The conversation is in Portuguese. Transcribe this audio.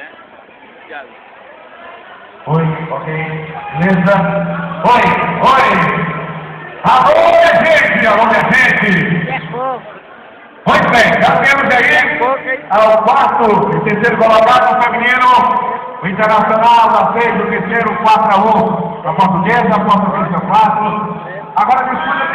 Yeah. Yeah. Oi, ok. Beleza? Oi, oi! Alô, minha gente! Alô, minha gente! É pouco. Muito bem, já temos aí é ao quarto e terceiro colocado feminino, o Internacional da fez o terceiro 4 a 1 para a portuguesa, a portuguesa 4. Agora disputa.